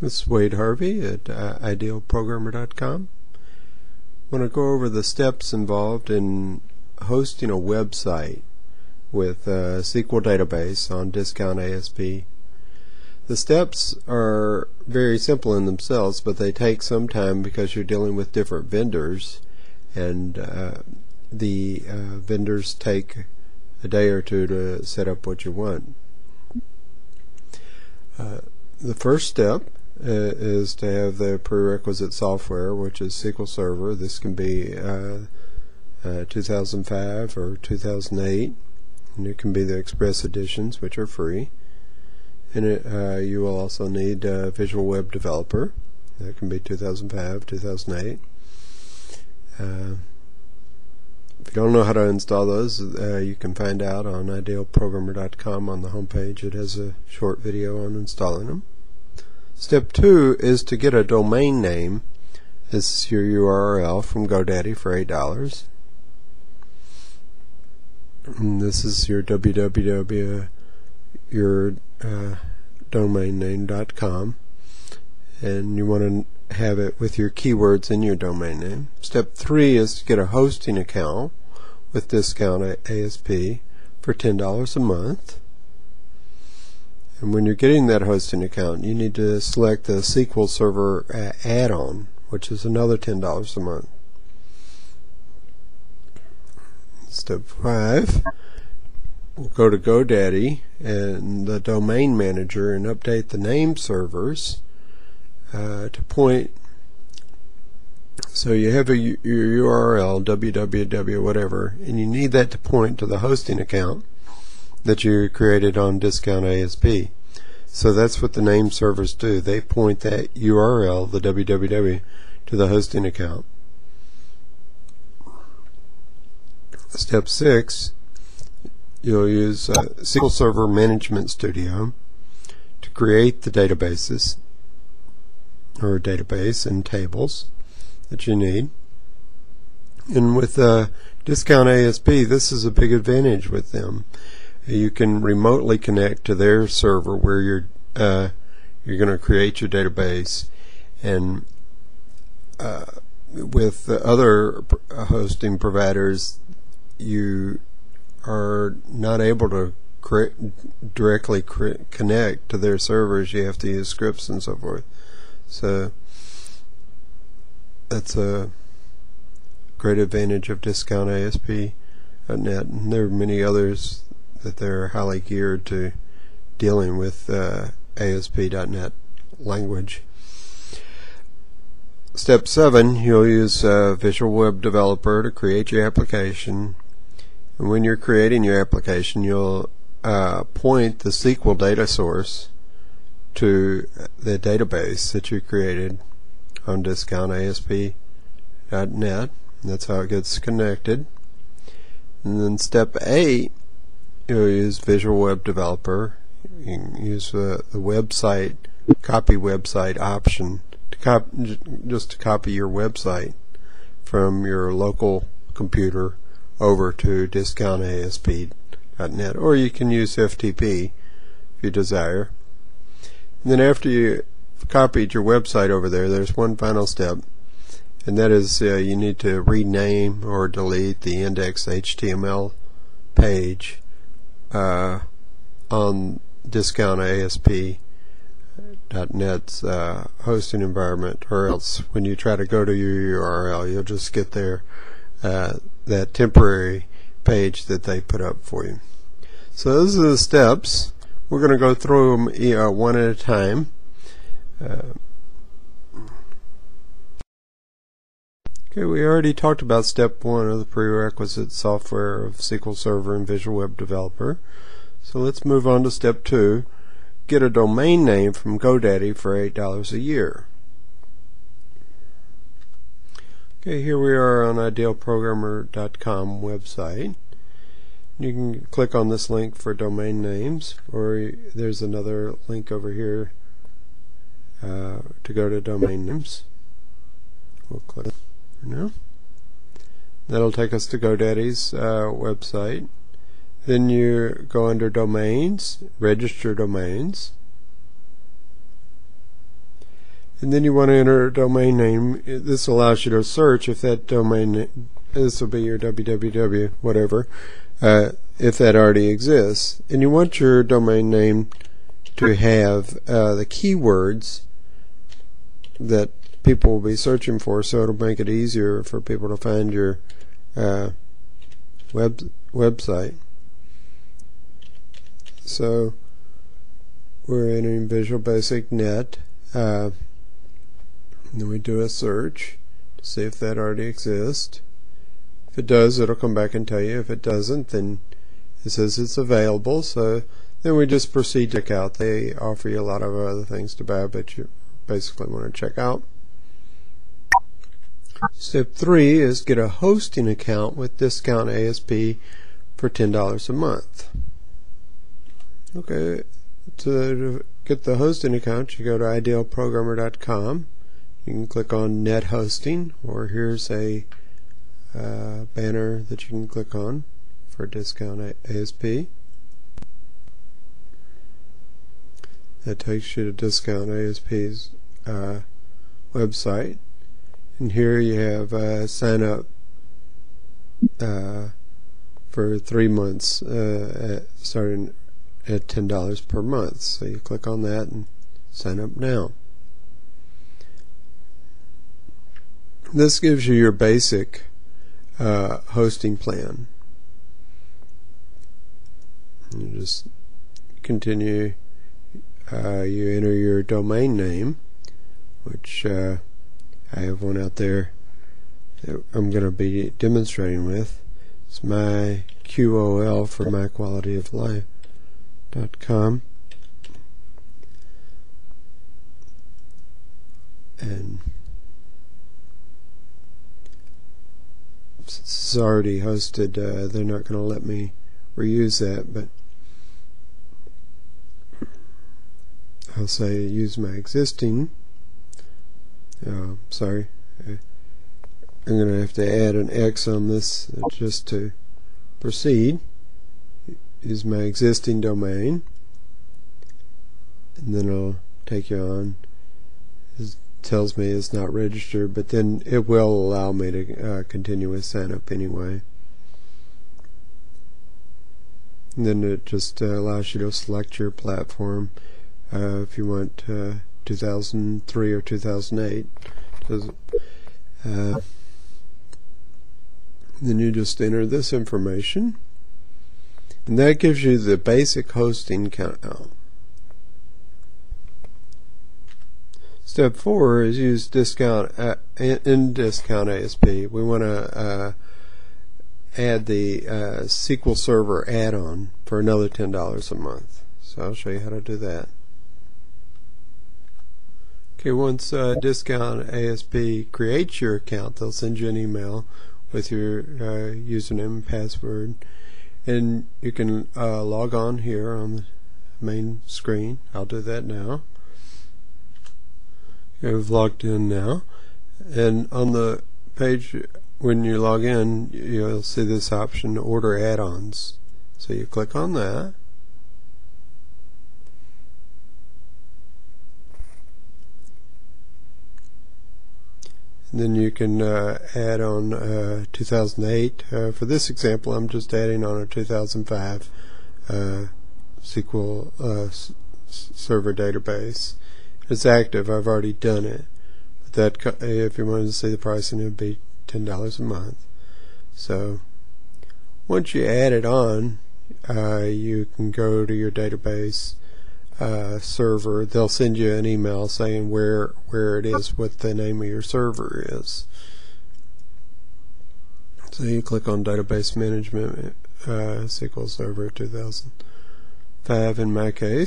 This is Wade Harvey at uh, idealprogrammer.com. I want to go over the steps involved in hosting a website with a SQL database on Discount ASP. The steps are very simple in themselves, but they take some time because you're dealing with different vendors, and uh, the uh, vendors take a day or two to set up what you want. Uh, the first step is to have the prerequisite software, which is SQL Server. This can be uh, uh, 2005 or 2008, and it can be the Express editions, which are free. And it, uh, you will also need Visual Web Developer. That can be 2005, 2008. Uh, if you don't know how to install those, uh, you can find out on idealprogrammer.com on the homepage. It has a short video on installing them. Step two is to get a domain name. This is your URL from GoDaddy for $8. And this is your www, your uh, domain name.com. And you want to have it with your keywords in your domain name. Step three is to get a hosting account with discount ASP for $10 a month. And when you're getting that hosting account, you need to select the SQL Server uh, add-on, which is another $10 a month. Step 5, we'll go to GoDaddy and the domain manager and update the name servers uh, to point so you have a, your URL, www, whatever, and you need that to point to the hosting account that you created on Discount ASP. So that's what the name servers do. They point that URL, the www, to the hosting account. Step 6, you'll use uh, SQL Server Management Studio to create the databases or database and tables that you need. And with uh, Discount ASP, this is a big advantage with them you can remotely connect to their server where you're uh, you're going to create your database and uh, with other hosting providers you are not able to directly connect to their servers. You have to use scripts and so forth. So that's a great advantage of discount ASP.net and there are many others that they're highly geared to dealing with uh, ASP.NET language. Step 7, you'll use uh, Visual Web Developer to create your application. And when you're creating your application, you'll uh, point the SQL data source to the database that you created on discountasp.net. That's how it gets connected. And then step 8 you use Visual Web Developer. You can use the, the website copy website option to cop just to copy your website from your local computer over to discountasp.net, or you can use FTP if you desire. And then after you copied your website over there, there's one final step, and that is uh, you need to rename or delete the index.html page uh, on discount ASP.net's uh, hosting environment, or else when you try to go to your URL, you'll just get there uh, that temporary page that they put up for you. So those are the steps. We're going to go through them uh, one at a time. Okay, we already talked about step one of the prerequisite software of SQL Server and Visual Web Developer. So let's move on to step two. Get a domain name from GoDaddy for $8 a year. Okay, here we are on idealprogrammer.com website. You can click on this link for domain names, or there's another link over here uh, to go to domain names. We'll click now. That'll take us to GoDaddy's uh, website. Then you go under domains, register domains. and then you want to enter a domain name. This allows you to search if that domain, this will be your www, whatever, uh, if that already exists. And you want your domain name to have uh, the keywords that people will be searching for, so it'll make it easier for people to find your uh, web website. So we're entering Visual Basic Net. Uh, then we do a search to see if that already exists. If it does, it'll come back and tell you. If it doesn't, then it says it's available. So then we just proceed to check out. They offer you a lot of other things to buy, but you basically want to check out. Step three is get a hosting account with discount ASP for $10 a month. Okay, to get the hosting account, you go to idealprogrammer.com. You can click on Net Hosting, or here's a uh, banner that you can click on for discount ASP. That takes you to Discount ASP's uh, website. And here you have uh, sign up uh, for three months, uh, at, starting at $10 per month. So you click on that and sign up now. This gives you your basic uh, hosting plan. You just continue. Uh, you enter your domain name, which uh, I have one out there that I'm going to be demonstrating with. It's my QOL for my quality of life dot com and since it's already hosted uh, they're not going to let me reuse that but I'll say use my existing uh, sorry. I'm going to have to add an X on this just to proceed. Is my existing domain. And then I'll take you on. It tells me it's not registered but then it will allow me to uh, continue with sign up anyway. And then it just uh, allows you to select your platform. Uh, if you want uh, 2003 or 2008 uh, then you just enter this information and that gives you the basic hosting count. Step four is use discount uh, in discount ASP. We want to uh, add the uh, SQL Server add-on for another ten dollars a month. So I'll show you how to do that. Okay, once uh, Discount ASP creates your account, they'll send you an email with your uh, username and password. And you can uh, log on here on the main screen. I'll do that now. You've logged in now. And on the page when you log in you'll see this option order add-ons. So you click on that then you can uh, add on uh, 2008. Uh, for this example, I'm just adding on a 2005 uh, SQL uh, server database. It's active. I've already done it. But that, if you wanted to see the pricing, it would be ten dollars a month. So once you add it on, uh, you can go to your database uh, server, they'll send you an email saying where where it is, what the name of your server is. So you click on Database Management uh, SQL Server 2005 in my case.